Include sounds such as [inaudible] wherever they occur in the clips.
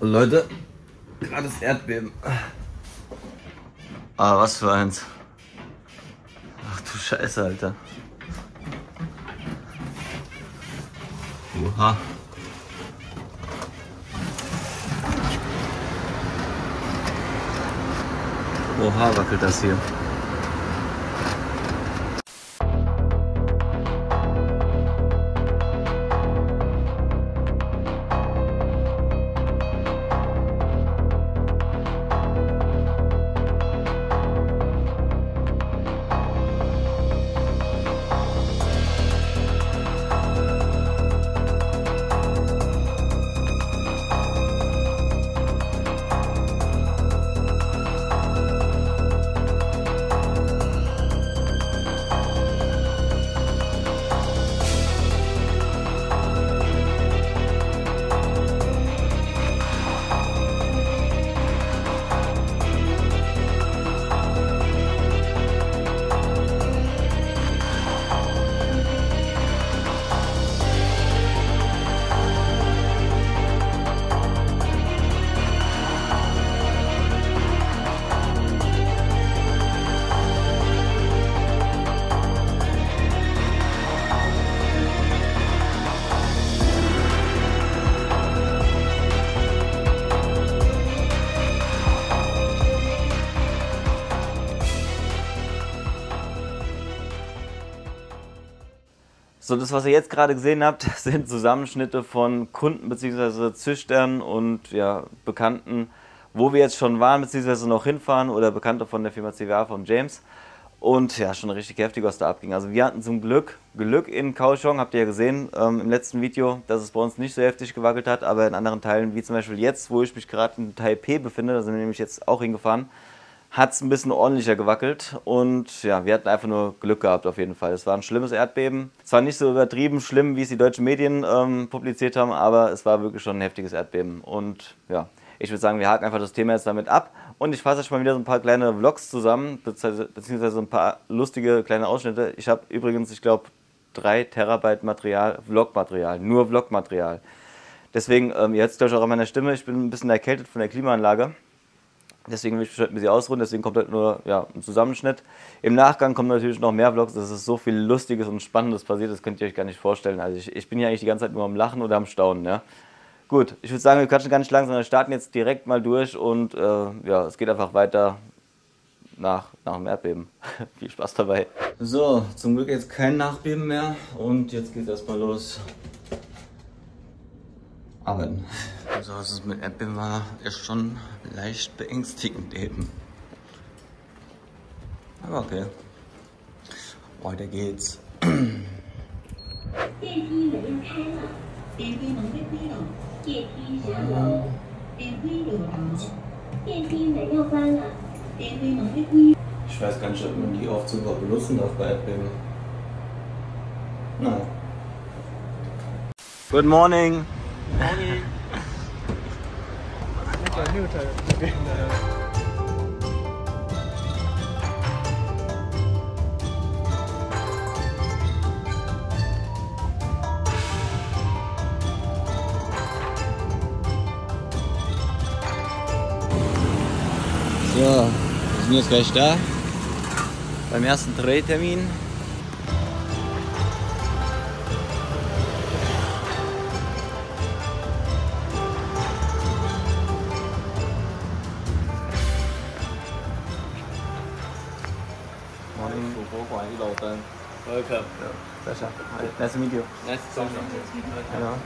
Leute, gerade das Erdbeben. Ah, was für eins. Ach du Scheiße, Alter. Oha. Oha, wackelt das hier. So, das, was ihr jetzt gerade gesehen habt, [laughs] sind Zusammenschnitte von Kunden bzw. Züchtern und ja, Bekannten, wo wir jetzt schon waren bzw. noch hinfahren oder Bekannte von der Firma CWA von James. Und ja, schon richtig heftig, was da abging. Also wir hatten zum Glück Glück in Kaohsiung, habt ihr ja gesehen ähm, im letzten Video, dass es bei uns nicht so heftig gewackelt hat, aber in anderen Teilen, wie zum Beispiel jetzt, wo ich mich gerade in Taipei befinde, da sind wir nämlich jetzt auch hingefahren, hat es ein bisschen ordentlicher gewackelt und ja, wir hatten einfach nur Glück gehabt auf jeden Fall. Es war ein schlimmes Erdbeben. Es war nicht so übertrieben schlimm, wie es die deutschen Medien ähm, publiziert haben, aber es war wirklich schon ein heftiges Erdbeben. Und ja, ich würde sagen, wir haken einfach das Thema jetzt damit ab und ich fasse euch mal wieder so ein paar kleine Vlogs zusammen, beziehungsweise ein paar lustige kleine Ausschnitte. Ich habe übrigens, ich glaube, drei Terabyte Material, Vlogmaterial, nur Vlogmaterial. Deswegen, ähm, ihr hört es gleich auch an meiner Stimme, ich bin ein bisschen erkältet von der Klimaanlage. Deswegen will ich mich ein bisschen ausruhen, deswegen kommt halt nur ja, ein Zusammenschnitt. Im Nachgang kommen natürlich noch mehr Vlogs, es ist so viel Lustiges und Spannendes passiert, das könnt ihr euch gar nicht vorstellen. Also ich, ich bin hier eigentlich die ganze Zeit nur am Lachen oder am Staunen. Ja. Gut, ich würde sagen, wir quatschen gar nicht lang, sondern starten jetzt direkt mal durch und äh, ja, es geht einfach weiter nach, nach dem Erdbeben. [laughs] viel Spaß dabei. So, zum Glück jetzt kein Nachbeben mehr und jetzt geht es erstmal los. Amen. So was es mit Apple war, ist schon leicht beängstigend eben. Aber okay. Weiter geht's. Ich weiß gar nicht, ob man die Aufzüge benutzen darf bei Apple. Nein. Good morning. Morning. 转右转这边的。So, wir sind jetzt gleich da beim ersten Drehtermin. Welcome. Sascha. Hi. Nice to meet you. Nice to meet you. Hello.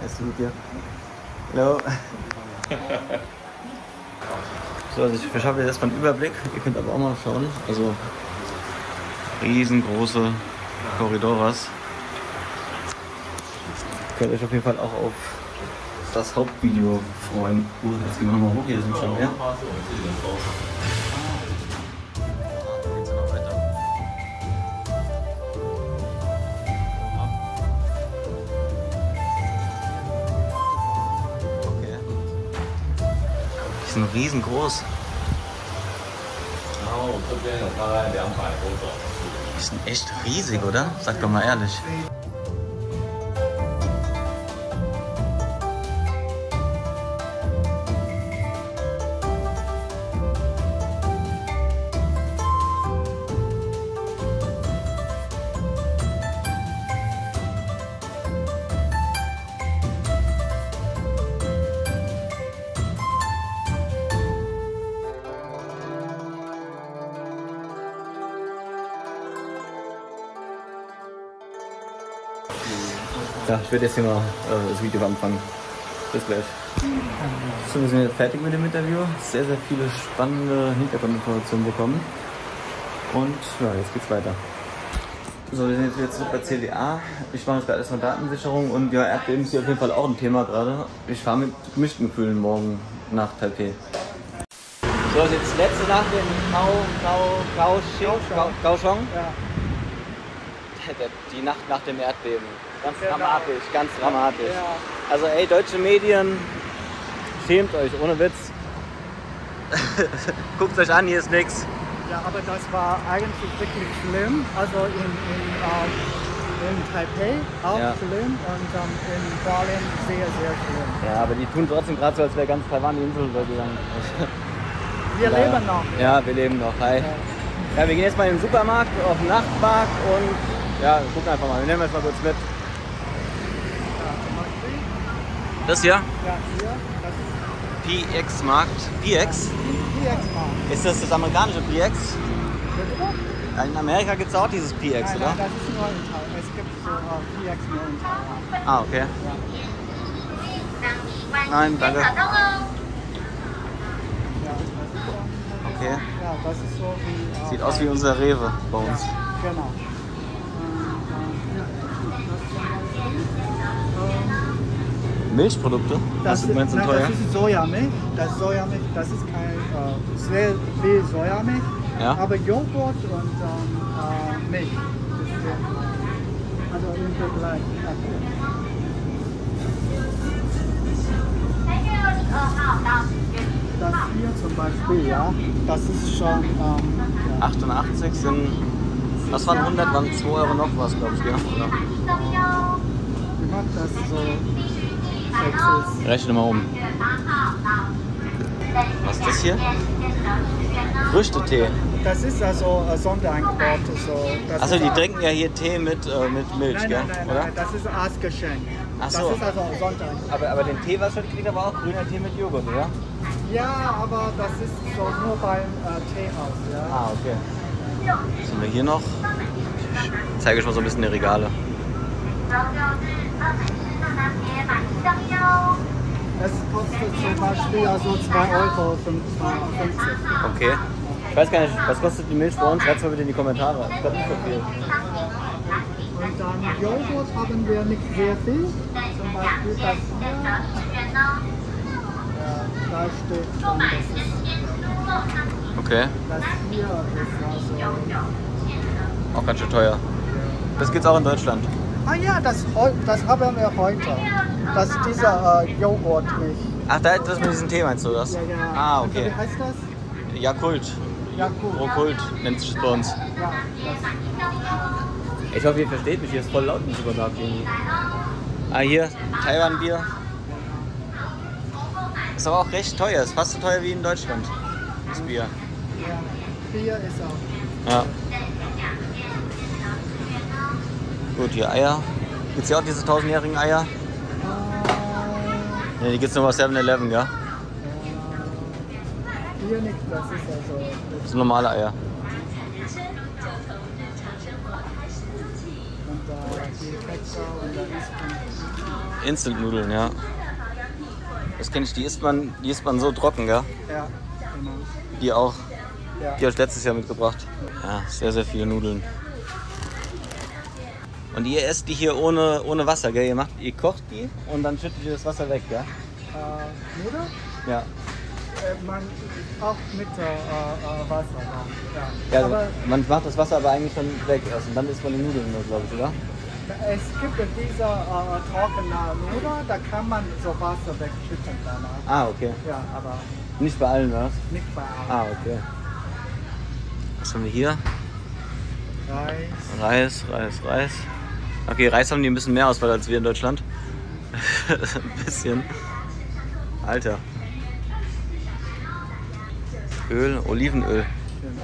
Nice to meet you. Hello. [laughs] So, also ich verschaffe jetzt erstmal einen Überblick. Ihr könnt aber auch mal schauen. Also riesengroße Korridoras. Könnt euch auf jeden Fall auch auf das Hauptvideo freuen. Uh, jetzt gehen wir nochmal hoch, hier sind schon mehr. Riesengroß. Die sind echt riesig, oder? Sag doch mal ehrlich. Ja, ich werde jetzt hier mal äh, das Video anfangen. Bis gleich. So, wir sind jetzt fertig mit dem Interview. Sehr, sehr viele spannende Hintergrundinformationen bekommen. Und ja, jetzt geht's weiter. So, wir sind jetzt wieder zurück bei CDA. Ich mache jetzt gerade erstmal Datensicherung und ja, Erdbeben ist hier auf jeden Fall auch ein Thema gerade. Ich fahre mit gemischten Gefühlen morgen nach Taipei. So, das ist jetzt letzte Nacht in Gao, Gao, Gao, Kaohsiung. Ja. Die Nacht nach dem Erdbeben. Ganz Genau. dramatisch, ganz dramatisch. Ja. Also ey, deutsche Medien, schämt euch, ohne Witz. [laughs] Guckt euch an, hier ist nix. ja, aber das war eigentlich wirklich schlimm. Also in, in, ähm, in Taipei auch Ja. schlimm und ähm, in Berlin sehr, sehr schlimm. Ja, aber die tun trotzdem gerade so, als wäre ganz Taiwan die Insel untergegangen. [laughs] Wir Ja. leben noch. Ja, wir leben noch. Hi. Ja, wir gehen jetzt mal in den Supermarkt, auf den Nachtmarkt und ja, wir gucken einfach mal. Wir nehmen jetzt mal kurz mit. Ja. Das hier? Ja, hier, das ist PX-Markt. PX? PX-Markt. Ist das das amerikanische PX? In Amerika gibt es auch dieses PX, Nein, oder? nein, das ist nur in Taiwan. Es gibt so äh, PX nur in Taiwan. Ah, okay. Nein, danke. Ja, das ist so. Okay. Ja, das ist so wie. äh, Sieht aus wie unser Rewe bei uns. Genau. Milchprodukte? Das, Was du meinst, sind nein, teuer? das ist Sojamilch. Das ist Sojamilch, das ist kein äh, sehr viel Sojamilch, Ja. aber Joghurt und ähm, äh, Milch. Das ist also im Vergleich. Das hier zum Beispiel, ja, das ist schon ähm, ja, 88 sind. Was waren 100? Waren 2 Euro noch was, glaube ich, gell? Oder? wie macht das so? Rechne mal um. Was ist das hier? Früchtetee. Das ist also äh, Sonderangebot. So, Achso, die auch- trinken ja hier Tee mit, äh, mit Milch, Nein, gell? nein, nein, Oder? nein, das ist Arztgeschenk. Ach Das ist also Sonderangebot. Aber, aber den Tee, was wir kriegen, war auch grüner Tee mit Joghurt, oder? Ja, aber das ist so nur beim äh, Teehaus, ja. Ah, okay. Was haben wir hier noch? Ich zeige euch mal so ein bisschen die Regale. Es kostet zum Beispiel also 2,50 Euro. Okay. Ich weiß gar nicht, was kostet die Milch bei uns? Schreibt mal bitte in die Kommentare. Ich glaube nicht so viel. Und dann Joghurt haben wir nicht sehr viel. Zum Beispiel das hier. Da steht schon, das, Okay. das hier ist also. Auch ganz schön teuer. Das gibt's auch in Deutschland. Ah ja, das, das haben wir heute. Das ist dieser äh, Joghurtmilch. Ach, da, das mit diesem Tee meinst du das? Ja, ja. Ah, Also, okay. wie heißt das? Jakult. Ja, cool. Rokult nennt sich das bei uns. Ja, das, Ich hoffe, ihr versteht mich. Hier ist voll laut im Supermarkt irgendwie. Ah, hier, Taiwan-Bier. Ist aber auch recht teuer. Ist fast so teuer wie in Deutschland. Das Bier. ja. Bier ist auch. Ja. Gut, hier Eier. Gibt's hier auch diese tausendjährigen Eier? Ne, die gibt's nur bei 7-Eleven, ja? Bier nicht, das ist also. Das sind normale Eier. Instant-Nudeln, ja. Das kenne ich, die isst man, die isst man so trocken, gell? Ja, genau. Die auch. Ja. Die habe ich letztes Jahr mitgebracht. Ja, sehr, sehr viele Nudeln. Und ihr esst die hier ohne, ohne Wasser, gell? Ihr, macht, ihr kocht die und dann schüttet ihr das Wasser weg, gell? Äh, Nudeln? Ja. Äh, man auch mit äh, äh, Wasser. Ja. ja also Aber man macht das Wasser aber eigentlich schon weg erst und dann isst man die Nudeln nur, glaube ich, oder? es gibt diese äh, trockene Nudeln, da kann man so Wasser wegschütten danach. Ah, okay. Ja, aber Nicht bei allen, was? nicht bei allen. Ah, okay. Was haben wir hier? Reis. Reis, Reis, Reis. Okay, Reis haben die ein bisschen mehr Auswahl als wir in Deutschland. [laughs] ein bisschen. Alter. Öl, Olivenöl. Genau.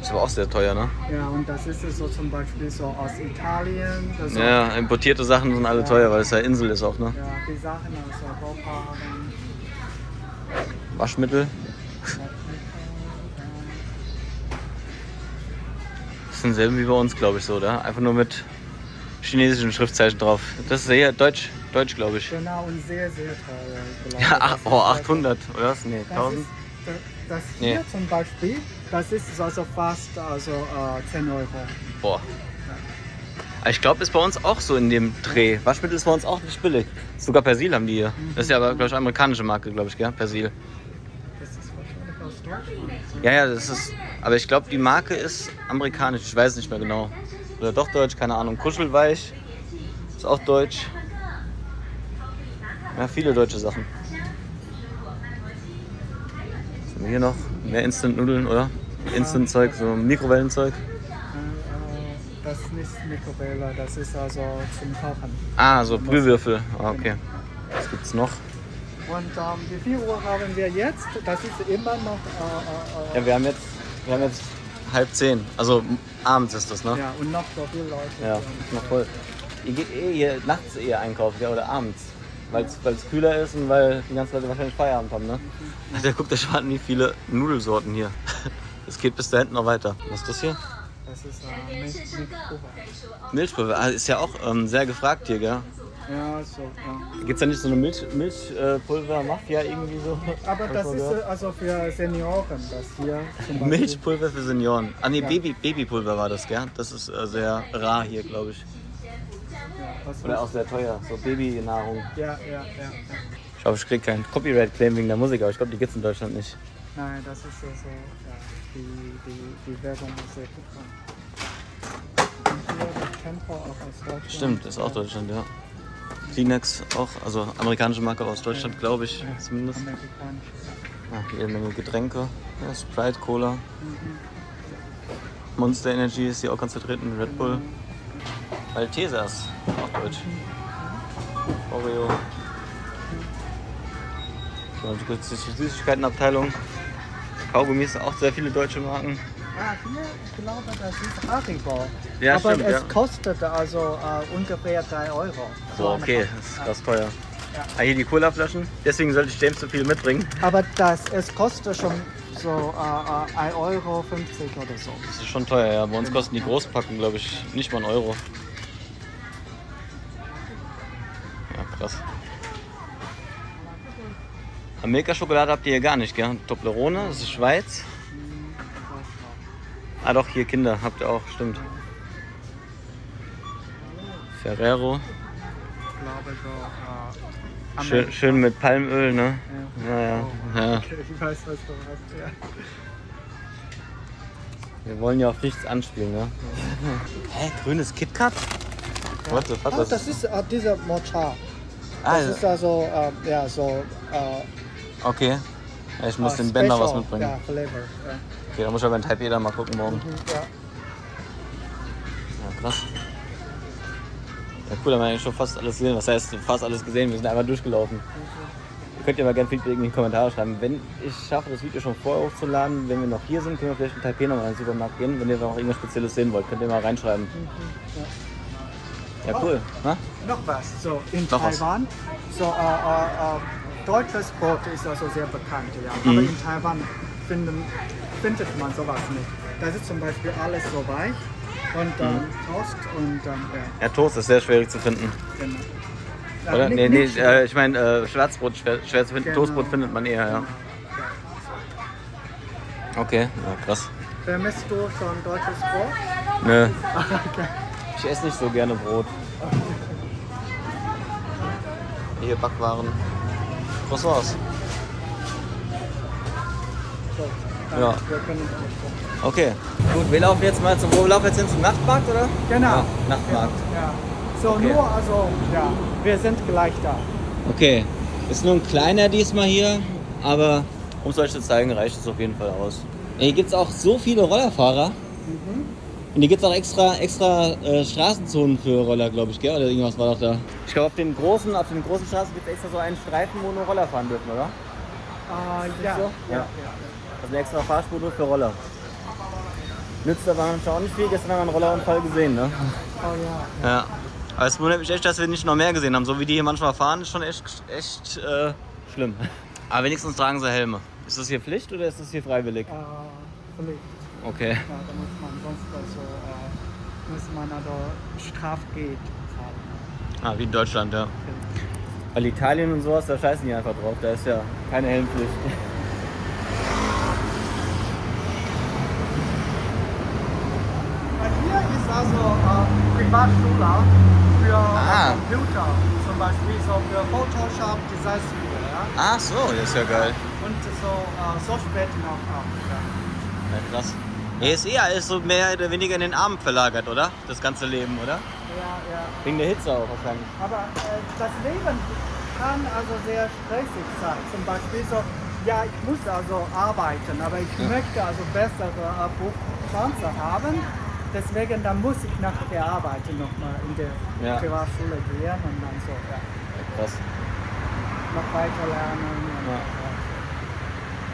Ist aber auch sehr teuer, ne? Ja, und das ist so zum Beispiel so aus Italien. Ja, importierte Sachen sind alle Ja. teuer, weil es ja Insel ist auch, ne? ja, die Sachen aus Europa haben. Waschmittel. Das sind selben wie bei uns, glaube ich, so, oder? Einfach nur mit chinesischen Schriftzeichen drauf. Das ist eher Deutsch, Deutsch glaube ich. Genau, und sehr, sehr teuer. Ja, ach, oh, also- 800 oder was? Nee, Das 1000. ist, das hier Nee. zum Beispiel, das ist also fast also, äh, 10 Euro. Boah. Ich glaube, ist bei uns auch so in dem Dreh. Waschmittel ist bei uns auch nicht billig. Sogar Persil haben die hier. Das ist ja aber, glaube ich, amerikanische Marke, glaube ich, gell? Persil. Das ist wahrscheinlich aus Deutschland. Ja, ja, das ist. Aber ich glaube, die Marke ist amerikanisch. Ich weiß nicht mehr genau. Oder doch deutsch, keine Ahnung. Kuschelweich ist auch deutsch. Ja, viele deutsche Sachen. Was haben wir hier noch? Mehr Instant-Nudeln, oder? Instant-Zeug, so Mikrowellenzeug. Äh, äh, Das ist nicht Mikrowelle, das ist also zum Kochen. Ah, so Brühwürfel. Ah, okay. Was gibt's noch? Und ähm, wie viel Uhr haben wir jetzt? Das ist immer noch. Äh, äh, Ja, wir haben jetzt, wir haben jetzt halb zehn. Also abends ist das, ne? ja, und noch so viele Leute. Ja, ist noch voll. Ihr geht eh hier nachts eher einkaufen, ja, oder abends. Weil es kühler ist und weil die ganzen Leute wahrscheinlich Feierabend haben, ne? Der guckt, da schon wie viele Nudelsorten hier. [laughs] Es geht bis da hinten noch weiter. Was ist das hier? Das ist äh, Milch, Milchpulver. Milchpulver. Ah, ist ja auch ähm, sehr gefragt hier, gell? Ja, so. Ja. Gibt's da nicht so eine Milch, Milchpulver-Mafia irgendwie so? Aber das ist gehört? äh, also für Senioren, das hier. Milchpulver für Senioren. Ah nee, Ja. Baby, Babypulver war das, gell? Das ist äh, sehr rar hier, glaube ich. Ja, Oder auch sehr teuer. So Babynahrung. ja, ja, ja. Ich hoffe, ich krieg keinen Copyright-Claim wegen der Musik, aber ich glaube, die gibt's in Deutschland nicht. Nein, das ist so, so ja, die, die, die Werbung ist sehr gut. Und hier das Tempo auch aus Deutschland. Stimmt, ist auch Deutschland, ja. Kleenex auch, also amerikanische Marke aus Deutschland, glaube ich, Ja, zumindest. Ja, jede Menge Getränke. Ja, Sprite, Cola. Monster Energy ist hier auch ganz vertreten, Red Bull. Maltesers, auch deutsch. Oreo. So, die Süßigkeitenabteilung. Kaugummis, auch sehr viele deutsche Marken. Ah, hier, ich glaube, das ist Haribo. Ja, Aber stimmt, es ja. kostet also äh, ungefähr 3 Euro. So, eine okay, das ist krass teuer. Ja. Ah, hier die Cola-Flaschen. Deswegen sollte ich James so viel mitbringen. Aber das, es kostet schon so äh, äh, 1,50 Euro oder so. Das ist schon teuer, ja. Bei uns kosten die Großpacken, glaube ich, nicht mal einen Euro. Ja, krass. Milka-Schokolade habt ihr hier gar nicht, gell? Toblerone, das ist Schweiz. Ah doch, hier Kinder habt ihr auch, stimmt. Ferrero. Ich glaube so. Schön, schön mit Palmöl, ne? Ja. Ja, ja. Ja. Okay, ich weiß, was du hast. Ja. Wir wollen ja auf nichts anspielen, ne? [laughs] Hä, grünes KitKat? What the fuck? Ah, das ist äh, dieser Mocha. Ah, Das ist also, äh, ja, so. Äh, okay. Ja, ich muss äh, den Bänder was mitbringen. Ja, Flavor. Ja. Okay, dann muss ich aber in Taipei da mal gucken morgen. Mhm, ja. Ja, krass. Ja, cool, haben wir eigentlich schon fast alles gesehen. Was heißt fast alles gesehen? Wir sind einfach durchgelaufen. Ihr könnt ja mal gerne Feedback in die Kommentare schreiben. Wenn ich schaffe, das Video schon vorher hochzuladen, wenn wir noch hier sind, können wir vielleicht in Taipei nochmal in den Supermarkt gehen. Wenn ihr noch irgendwas Spezielles sehen wollt, könnt ihr mal reinschreiben. Ja, cool. Na? Noch was, so in Noch was. Taiwan, so äh, äh, äh, deutsches Brot ist also sehr bekannt, ja. Mhm. Aber in Taiwan finden, findet man sowas nicht. Das ist zum Beispiel alles so weich und dann Mhm. Toast und dann, ja, Ja, Toast ist sehr schwierig zu finden. genau. Ja, Oder? nicht- Nee, nee, nicht äh, ich meine, äh, Schwarzbrot schwer, schwer zu finden. Genau. Toastbrot findet man eher, ja. Okay, ja, krass. Vermisst du schon deutsches Brot? Nö. [laughs] Okay. Ich esse nicht so gerne Brot. Hier Backwaren. Was war's? Ja. Wir können das Okay. Gut, wir laufen jetzt mal zum, wo laufen jetzt hin zum Nachtmarkt, oder? Genau. Ja, Nachtmarkt. Ja. So, Okay. nur, also, ja, wir sind gleich da. Okay. Ist nur ein kleiner diesmal hier, aber um es euch zu zeigen, reicht es auf jeden Fall aus. Hier gibt es auch so viele Rollerfahrer. Und hier gibt es auch extra, extra äh, Straßenzonen für Roller, glaube ich, gell? Oder irgendwas war doch da. Ich glaube, auf den großen, auf den großen Straßen gibt es extra so einen Streifen, wo nur Roller fahren dürfen, oder? Äh, ja, so? ja, Ja. Ist eine extra Fahrspur nur für Roller. Nützt aber auch nicht viel. Gestern haben wir einen Rollerunfall gesehen, ne? Oh ja. Ja. Aber es wundert mich echt, dass wir nicht noch mehr gesehen haben. So wie die hier manchmal fahren, ist schon echt, echt äh, schlimm. Aber wenigstens tragen sie Helme. Ist das hier Pflicht oder ist das hier freiwillig? Äh, Pflicht. Okay. Ja, da muss man sonst also, äh, muss man also Strafgeld zahlen. Ah, wie in Deutschland, ja. Weil Italien und sowas, da scheißen die einfach drauf. Da ist ja keine Helmpflicht. Hier ist also Privatschule für Ah. Computer, zum Beispiel so für Photoshop, Design-Schule, ja. Ach so, das ist ja geil. Und so, äh, so später noch auch. Ja. Ja, krass. Ist eh alles so mehr oder weniger in den Abend verlagert, oder? Das ganze Leben, oder? Ja, ja. Wegen der Hitze auch wahrscheinlich. Aber äh, das Leben kann also sehr stressig sein. Zum Beispiel so, ja, ich muss also arbeiten, aber ich möchte also bessere äh, Berufschancen haben. Deswegen dann muss ich nach der Arbeit nochmal in der Ja. Privatschule gehen und dann so, ja, krass. noch weiter lernen. Ja.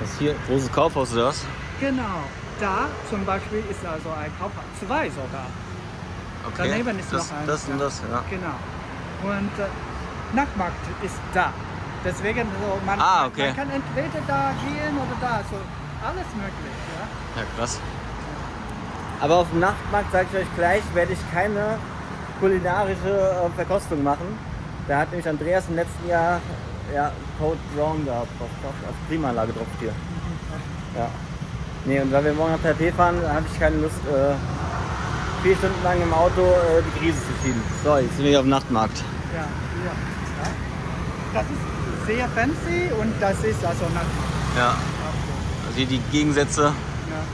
Das ist hier großes Kaufhaus oder was? Genau, da zum Beispiel ist also ein Kaufhaus, zwei sogar. Daneben ist das, noch eins, das und das, ja. Genau. Und äh, Nachtmarkt ist da. Deswegen so, man, Ah, okay. man kann entweder da gehen oder da. So alles möglich. Ja? Ja, krass. Aber auf dem Nachtmarkt, sage ich euch gleich, werde ich keine kulinarische äh, Verkostung machen. Da hat nämlich Andreas im letzten Jahr ja, Code Wrong gehabt, auf, auf, Klimaanlage drauf hier. Ja. Nee, und weil wir morgen nach Taipei fahren, habe ich keine Lust, äh, vier Stunden lang im Auto äh, die Krise zu schieben. So, jetzt sind wir hier auf dem Nachtmarkt. Ja, ja. ja. Das ist sehr fancy und das ist also Nachtmarkt. Ja. Also hier die Gegensätze.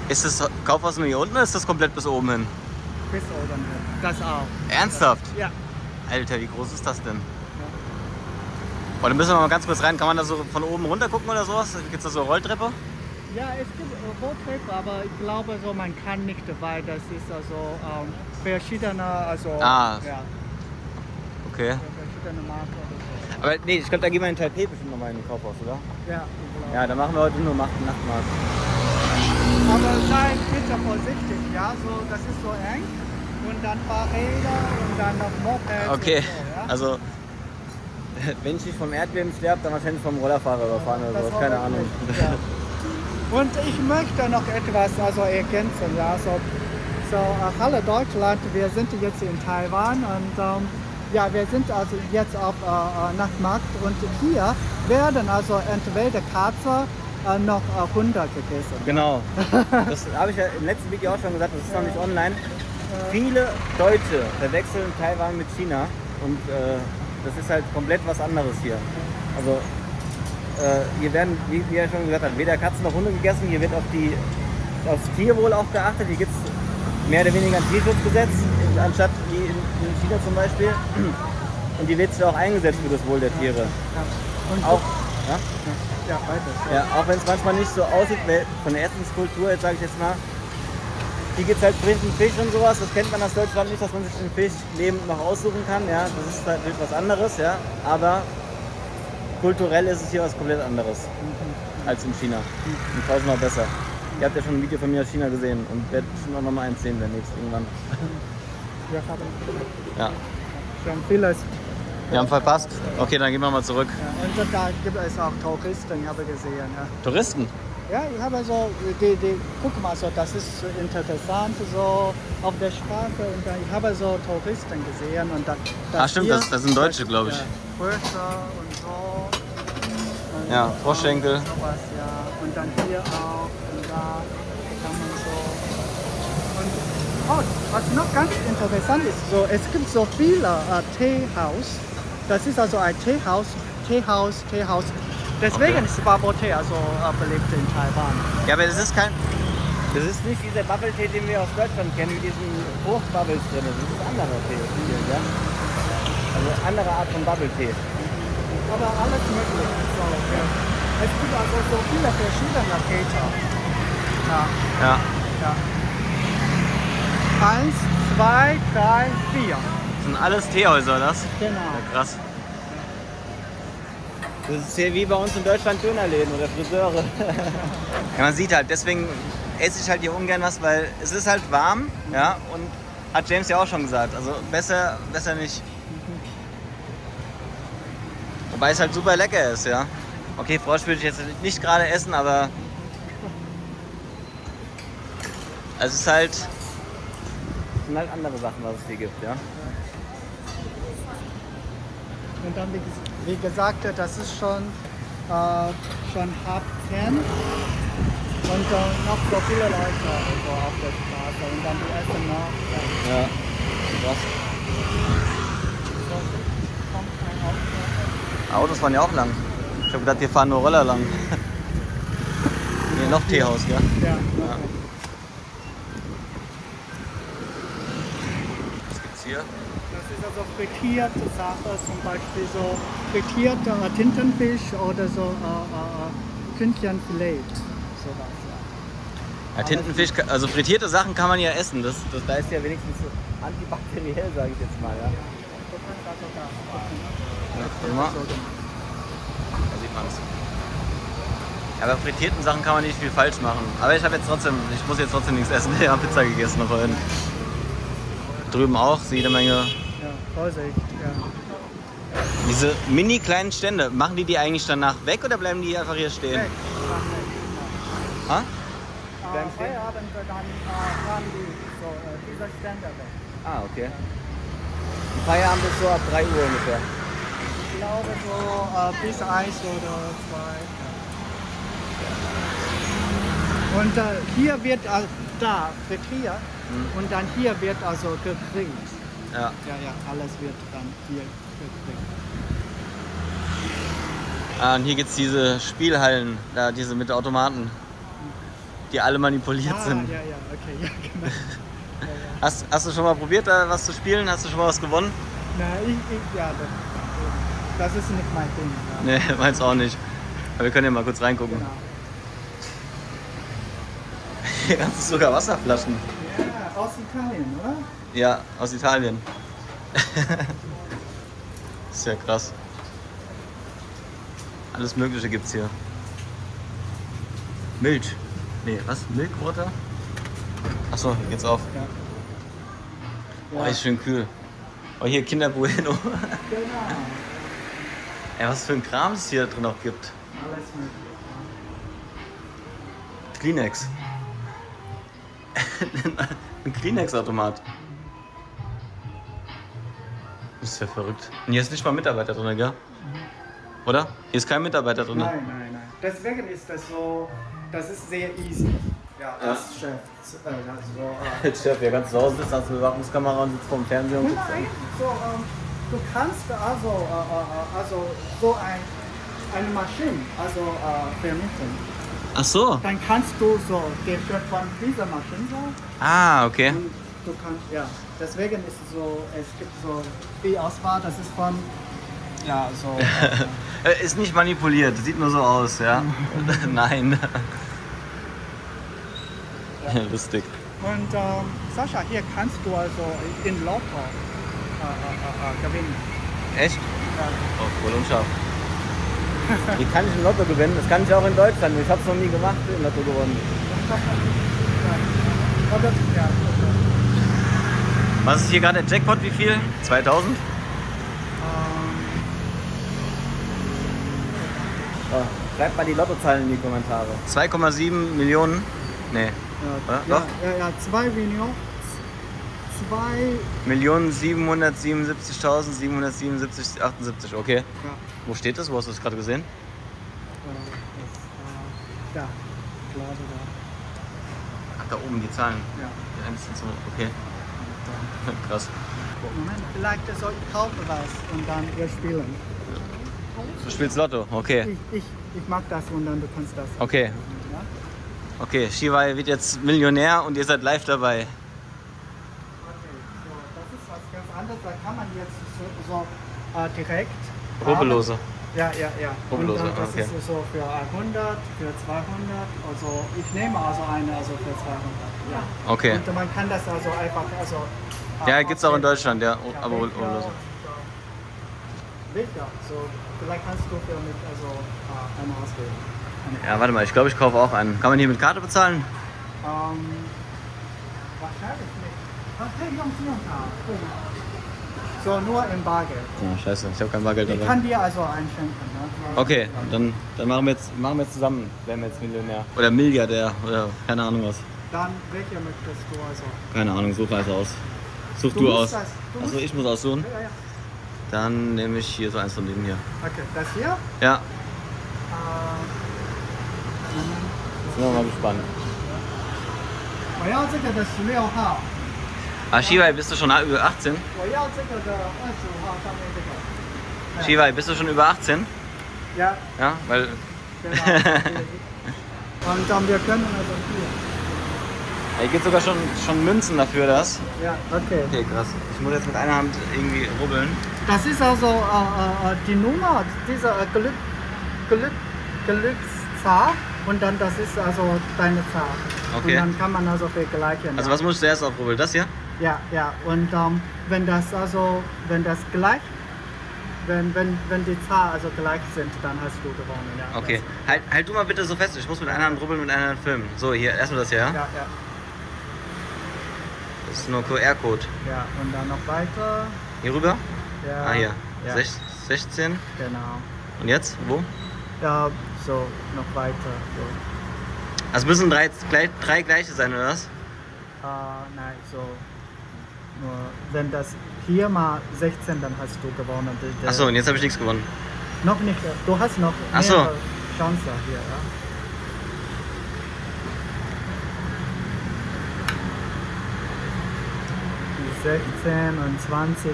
Ja, Ist das Kaufhaus nur hier unten oder ist das komplett bis oben hin? bis oben hin. Das auch. Ernsthaft? Ja. Alter, wie groß ist das denn? Oh, dann müssen wir mal ganz kurz rein. Kann man da so von oben runter gucken oder sowas? Gibt es da so eine Rolltreppe? Ja, es gibt Roadtrip, aber ich glaube so, man kann nicht, weil das ist also ähm, verschiedene, also Ah. ja, Okay. verschiedene Marken oder so. Aber nee, ich glaube, da gehen wir in Taipei bestimmt nochmal in den Kaufhaus, oder? Ja. Ja, da machen wir heute nur Nachtmarkt. Aber sei bitte vorsichtig, ja, so, das ist so eng. Und dann Fahrräder und dann noch Mopeds Okay, so, ja. also [laughs] wenn ich nicht vom Erdbeben sterbe, dann wahrscheinlich vom Rollerfahrer überfahren oder sowas, keine Ahnung. Ja. [laughs] Und ich möchte noch etwas also ergänzen. Ja, so, so, hallo Deutschland, wir sind jetzt in Taiwan und ähm, ja, wir sind also jetzt auf äh, äh, Nachtmarkt und hier werden also entweder Katze äh, noch äh, Hunde gegessen. Genau. [laughs] Das habe ich ja im letzten Video auch schon gesagt, das ist noch nicht online. Viele Deutsche verwechseln Taiwan mit China und äh, das ist halt komplett was anderes hier. Also äh, hier werden, wie, wie er schon gesagt hat, weder Katzen noch Hunde gegessen, hier wird auf die, aufs Tierwohl auch geachtet. Hier gibt es mehr oder weniger ein Tierschutzgesetz, anstatt wie in, in China zum Beispiel. Und die wird sich auch eingesetzt für das Wohl der Tiere. Ja. Und Auch, ja? Ja, weiter. Ja, auch wenn es manchmal nicht so aussieht, von der Essenskultur, jetzt sage ich jetzt mal, hier gibt es halt frischen Fisch und sowas, das kennt man aus Deutschland nicht, dass man sich den Fisch lebend noch aussuchen kann, ja, das ist natürlich was anderes, ja, aber kulturell ist es hier was komplett anderes als in China und tausendmal besser. Ihr habt ja schon ein Video von mir aus China gesehen und werdet bestimmt auch noch mal eins sehen, wenn nächstes irgendwann. Wir haben, Ja. wir haben vieles. Wir haben verpasst. Okay, dann gehen wir mal zurück. Ja, und da gibt es auch Touristen, ich habe gesehen. Ja. Touristen? Ja, ich habe so, die, die, guck mal, so, das ist so interessant, so auf der Straße und dann, ich habe so Touristen gesehen und dann. Ah, stimmt, das- das sind Deutsche, glaube ich. Ja, Frösche und so. Und Ja, so, Froschschenkel. Sowas, ja. Und dann hier auch und da kann man so. Und oh, was noch ganz interessant ist, so, es gibt so viele äh, Teehaus. Das ist also ein Teehaus, Teehaus, Teehaus. Deswegen Okay. ist Bubble Tea also äh, beliebt in Taiwan. Ja, aber das ist kein. Das ist nicht dieser Bubble-Tee, den wir aus Deutschland kennen, mit diesen Fruchtbubbles drin. Das ist ein anderer Tee. Hier, ja? Also eine andere Art von Bubble-Tee. Aber alles möglich. So. Es gibt also so viele verschiedene Cater. Ja, Ja. ja. Eins, zwei, drei, vier. Das sind alles Teehäuser, das? Genau. Ja, krass. Das ist hier wie bei uns in Deutschland Dönerläden oder Friseure. ja, man sieht halt, deswegen esse ich halt hier ungern was, weil es ist halt warm, ja, und hat James ja auch schon gesagt. Also besser, besser nicht. Wobei es halt super lecker ist, ja. Okay, Frosch würde ich jetzt nicht gerade essen, aber es ist halt Das sind halt andere Sachen, was es hier gibt, ja. Und dann, wie, ges- wie gesagt, das ist schon, äh, schon halb zehn. Und äh, noch so viele Leute so auf der Straße. Und dann die essen noch. Ja. Ja. Krass. So. Autos fahren ja auch lang. Ich habe gedacht, hier fahren nur Roller lang. [laughs] Hier noch Teehaus, gell? Ja, Ja. okay gibt's hier? Das ist also frittierte Sache, zum Beispiel so frittierter äh, Tintenfisch oder so äh, äh, äh. Sowas, ja. Ja, Tintenfisch, also frittierte Sachen kann man ja essen. Das, das, da ist ja wenigstens antibakteriell, sage ich jetzt mal. Ja. Ja. Da sieht man's. Ja, bei frittierten Sachen kann man nicht viel falsch machen. Aber ich habe jetzt trotzdem, ich muss jetzt trotzdem nichts essen. [laughs] Ich habe Pizza gegessen vorhin. Drüben auch, jede Menge. Ja, Vorsicht, ja. Diese mini kleinen Stände, machen die die eigentlich danach weg oder bleiben die einfach hier stehen? Weg. Mach weg, Ha? genau. Bleiben Äh? Feierabend, dann äh, fahren die so, äh, dieser Ständer weg. Ah, okay. Feierabend ist so ab 3 Uhr ungefähr. Ich glaube so äh, bis eins oder zwei. Und äh, hier wird äh, da frittiert Mhm. und dann hier wird also gegrillt. Ja. Ja, ja, alles wird dann hier gegrillt. Ah, und hier gibt es diese Spielhallen, da diese mit Automaten, die alle manipuliert Ah, sind. ja, ja, okay, [laughs] ja, genau. ja, ja. Hast, hast du schon mal probiert, da was zu spielen? Hast du schon mal was gewonnen? Na, ich, ich, ja, das, das ist nicht mein Ding. Ja. [laughs] Nee, meins auch nicht. Aber wir können ja mal kurz reingucken. Genau. [laughs] Hier kannst du sogar Wasserflaschen. Ja, aus Italien, oder? Ja, aus Italien. [laughs] ist ja krass. Alles Mögliche gibt's hier. Milch. Nee, was? Milkwater? Achso, hier geht's auf. Ja. Oh, ist schön kühl. Oh, hier Kinder Bueno. [laughs] Genau. Ey, was für ein Kram es hier drin auch gibt. Alles mögliche. Kleenex. [laughs] ein Kleenex-Automat. Das ist ja verrückt. Und hier ist nicht mal Mitarbeiter drin, gell? Oder? Hier ist kein Mitarbeiter drin. Nein, nein, nein. Deswegen ist das so, das ist sehr easy. Ja, Ja. das Chef. Äh, also, äh, [laughs] Als Chef, ja ganz zu Hause sitzt als Bewachungskamera und sitzt vorm Fernseher und eigentlich so, ähm, du kannst also, äh, äh, also so ein, eine Maschine also, äh, vermieten. Ach so. Dann kannst du so den Chef von dieser Maschine so Ah, okay. und du kannst, ja. Deswegen ist es so, es gibt so viel Auswahl, das ist von, ja, so. Äh, [laughs] Äh, Ist nicht manipuliert, sieht nur so aus, ja? [laughs] Nein. Ja, lustig. Und ähm, Sascha, hier kannst du also in Lotto äh, äh, äh, gewinnen. Echt? Ja. Oh, wohl unscharf. [laughs] Wie kann ich ein Lotto gewinnen? Das kann ich auch in Deutschland. Ich habe es noch nie gemacht, im Lotto gewonnen. Ja. Ja. Was ist hier gerade der Jackpot? Wie viel? 2000? Ähm, Oh, schreibt mal die Lottozahlen in die Kommentare. 2,7 Millionen? Nee. ja, Ja, ja, ja, ja, zwei Millionen. Zwei. Millionen 777.777, 78, okay. Ja, Wo steht das? Wo hast du das gerade gesehen? äh, da. Ich glaube da. Ach, da oben die Zahlen. Ja. Die 1 sind so, okay. [laughs] Krass. Moment, vielleicht soll ich kaufen was und dann wir spielen. Du spielst Lotto, okay. Ich, ich, ich mag das und dann du kannst das. Okay. Ja? Okay, Shiwai wird jetzt Millionär und ihr seid live dabei. Okay, so, das ist was ganz anderes. Da kann man jetzt so, so äh, direkt. Rubbellose. haben. Ja, ja, ja. Rubbellose, Und das okay. ist so für 100, für 200. Also ich nehme also eine also für 200. Ja. Okay. Und man kann das also einfach also. Ja, gibt's auch in. Deutschland, ja. Ja, Aber und, äh, Welcher? So, vielleicht kannst du für mich also äh, eine auswählen. Ja, warte mal, ich glaube, ich kaufe auch einen. Kann man hier mit Karte bezahlen? Ähm, wahrscheinlich nicht. Ach, hey, Jungs, Jungs, mal. So, nur im Bargeld. Oh, scheiße, ich habe kein Bargeld Ich dabei. kann dir also einschenken. Ne? Okay, dann, dann machen, wir jetzt, machen wir jetzt zusammen, werden wir jetzt Millionär. Oder Milliardär oder keine Ahnung was. Dann, welche möchtest du also? Keine Ahnung, suche einfach aus. Such Du du, musst aus. das- du Achso, musst- ich muss aussuchen. Ja, ja. Dann nehme ich hier so eins von denen hier. Okay, das hier. Ja, Äh, sind wir mal gespannt. 我要这个的十六号， Ah, Shibai, bist du schon über 18? 我要这个的二十五号上面这个。 Shibai, bist du schon über 18? Ja, Ja, weil. genau. [laughs] Und ähm, wir können also hier. Hier gibt sogar schon, schon Münzen dafür, das. Ja, okay. Okay, krass. Ich muss jetzt mit einer Hand irgendwie rubbeln. Das ist also äh, äh, die Nummer dieser äh, Glück, Glück, Glückszahl und dann das ist also deine Zahl. Okay. Und dann kann man also vergleichen. Also ja. was muss ich zuerst aufrubbeln? Das hier? Ja, ja. Und ähm, wenn das also, wenn das gleich, wenn, wenn, wenn die Zahl also gleich sind, dann hast du gewonnen. Ja. Okay. Halt, halt du mal bitte so fest. Ich muss mit einer Hand rubbeln, mit einer Hand filmen. So, hier, erstmal das hier, ja? Ja, ja, Das ist nur QR-Code. ja. Und dann noch weiter. Hier rüber? Ja. Ah, hier. Ja, Sech- 16. genau. Und jetzt? Wo? Ja, so, noch weiter. So. Also müssen drei, gleich, drei gleiche sein, oder was? Äh, nein, so. Nur wenn das hier mal 16, dann hast du gewonnen. Achso, und jetzt habe ich nichts gewonnen. Noch nicht. Du hast noch Ach so. Chancen hier. Ja? 16 und 20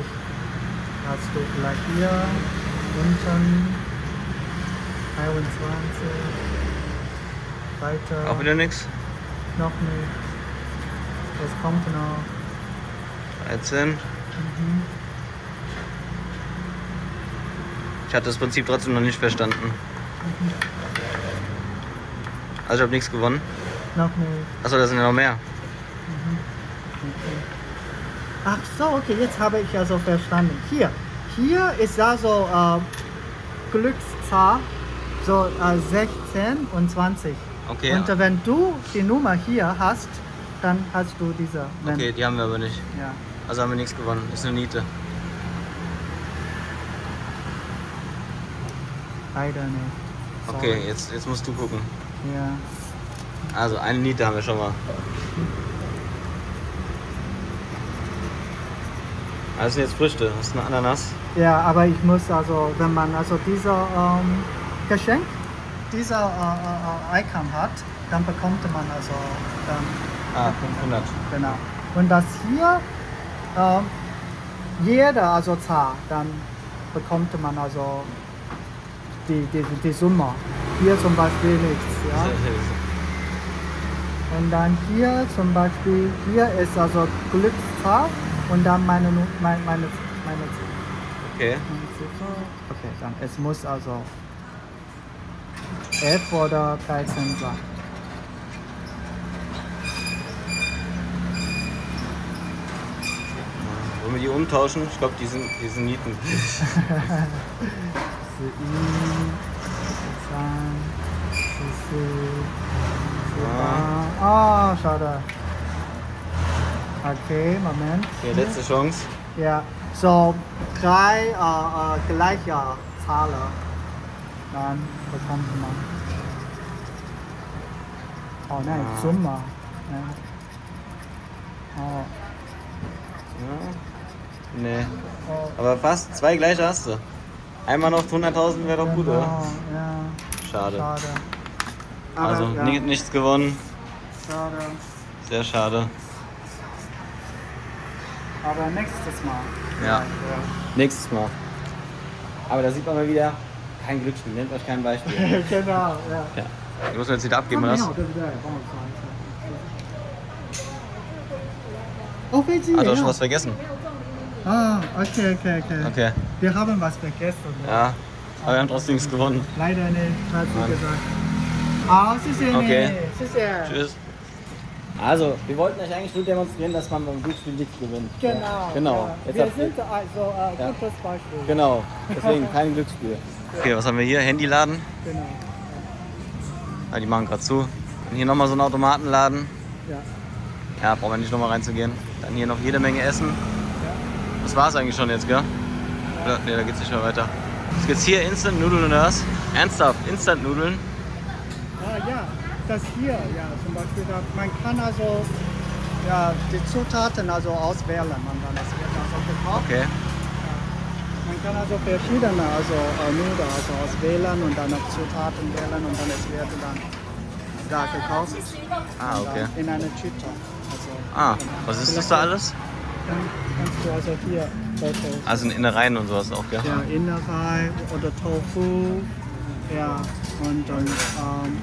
hast du vielleicht hier unten. 21. Weiter. Auch wieder nichts? Noch nicht. Es kommt noch. 13. Mhm. Ich hatte das Prinzip trotzdem noch nicht verstanden. Also ich habe nichts gewonnen. Noch nicht. Achso, da sind ja noch mehr. Okay. Ach so, okay, jetzt habe ich also verstanden. Hier, hier ist also äh, Glückszahl, so äh, 16 und 20. Okay, Und äh, wenn du die Nummer hier hast, dann hast du diese. Wenn, okay, die haben wir aber nicht. Ja. Also haben wir nichts gewonnen. Ist eine Niete. Leider nicht. Okay, Sorry. jetzt, jetzt musst du gucken. Ja. Also eine Niete haben wir schon mal. Also sind jetzt Früchte. Hast eine Ananas? ja, aber ich muss also, wenn man also dieser ähm, Geschenk, dieser äh, äh, äh, Icon hat, dann bekommt man also dann Ah, 500. Genau. Und das hier, ähm, jeder also Zahl, dann bekommt man also die, die, die Summe. Hier zum Beispiel nichts. Ja? Und dann hier zum Beispiel, hier ist also Glückszahl und dann meine, meine, meine, meine, Okay. meine Ziffer. Okay, dann es muss also 11 oder 13 sein. Wollen wir die umtauschen? Ich glaube, die sind, die sind Nieten. [laughs] [laughs] Ah, schade. Okay, Moment. Okay, letzte Chance. Ja, so drei äh, äh, gleiche Zahlen. Dann bekommt man. Oh nein, Ah. Summe. Ja. Oh, Ja. Nee. oh, Aber fast zwei gleiche hast du. Einmal noch 100.000 wäre doch gut, genau, oder? Ja, Schade. schade. Aber, Also ja, ni- nichts gewonnen. schade. Sehr schade. Aber nächstes Mal. Ja. Nächstes Mal. Aber da sieht man mal wieder, kein Glücksspiel. Nennt euch kein Beispiel. [laughs] genau, ja. ja. Die muss man jetzt wieder abgeben, oder 没 was? 有对不对？帮我查一下。哦，飞机 Hat 也 er schon 要 was vergessen? Ah, okay, okay, okay. Okay. Wir haben was vergessen. Ja. Aber wir haben trotzdem nichts gewonnen. Leider nicht, hat sie Mann. gesagt. Ah, 谢谢你 Okay. 谢谢。 Tschüss. Also, wir wollten euch eigentlich nur demonstrieren, dass man beim Glücksspiel nichts gewinnt. Genau. Genau. Ja. Jetzt Wir sind also ein Ja. gutes Beispiel. Genau. Deswegen kein Glücksspiel. Okay, was haben wir hier? Handyladen. Genau. Ah, die machen gerade zu. Und hier nochmal so einen Automatenladen. Ja. Ja, brauchen wir nicht nochmal reinzugehen. Dann hier noch jede Menge Essen. Ja. Das war's eigentlich schon jetzt, gell? Oder? Ne, da geht's nicht mehr weiter. Jetzt gibt's hier Instant Nudeln oder was? Ernsthaft, Instant Nudeln. Ah ja, das hier, ja, zum Beispiel, da, man kann also ja, die Zutaten also auswählen und dann es wird also gekocht. Okay. Man kann also verschiedene also äh, Nudeln also auswählen und dann noch Zutaten wählen und dann es wird dann da gekauft. Ah, okay. In eine Tüte. Also, Ah, was ist das da alles? Dann kannst du also hier Fotos. Also in Innereien und sowas auch, ja? Ja, Innerei oder Tofu. Ja, und dann ähm,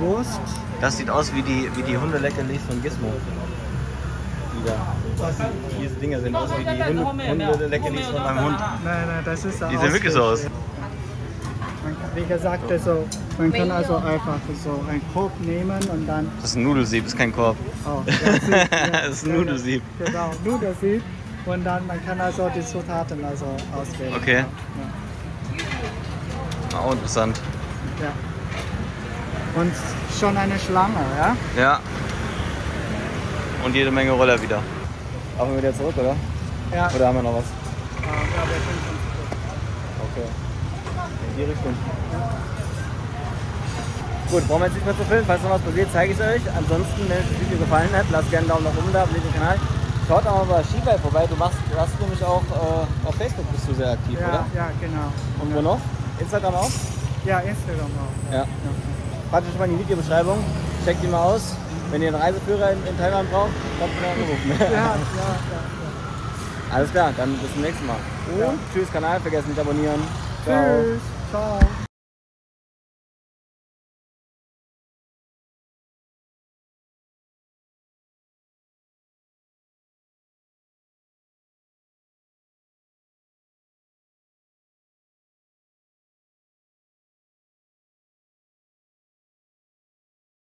Wurst. Das sieht aus wie die, wie die Hundeleckerlis von Gizmo. Die da. Diese Dinger sehen aus wie die Hunde, Hundeleckerlis von meinem Hund. Nein, nein, das ist Die sehen wirklich so aus. Wie gesagt, also, man kann also einfach so einen Korb nehmen und dann. Das ist ein Nudelsieb, ist kein Korb. Oh, [laughs] ja, Sieb, ja, Das ist ein Nudelsieb. Genau, Nudelsieb. Und dann man kann also die Zutaten also auswählen. Okay. Ja, Auch interessant. ja. Und schon eine Schlange, ja? Ja. Und jede Menge Roller wieder. Laufen wir wieder zurück, oder? Ja. Oder haben wir noch was? Ähm, ja, wir. Okay. In die Richtung. Gut, brauchen wir jetzt nicht mehr zu filmen. Falls noch was passiert, zeige ich es euch. Ansonsten, wenn euch das Video gefallen hat, lasst gerne einen Daumen nach oben da, abonniert den Kanal. Schaut auch mal bei Skiball vorbei. Du machst, du hast nämlich auch äh, auf Facebook bist du sehr aktiv, Ja, oder? ja, genau. Und wo noch? Instagram auch? Ja, Instagram auch. Ja. Packt euch mal in die Videobeschreibung. Checkt die mal aus. Wenn ihr einen Reiseführer in, in Taiwan braucht, kommt mir anrufen. Ja, ja, ja. Alles klar, dann bis zum nächsten Mal. Und tschüss Kanal, vergesst nicht abonnieren. Ciao. Tschüss. Ciao.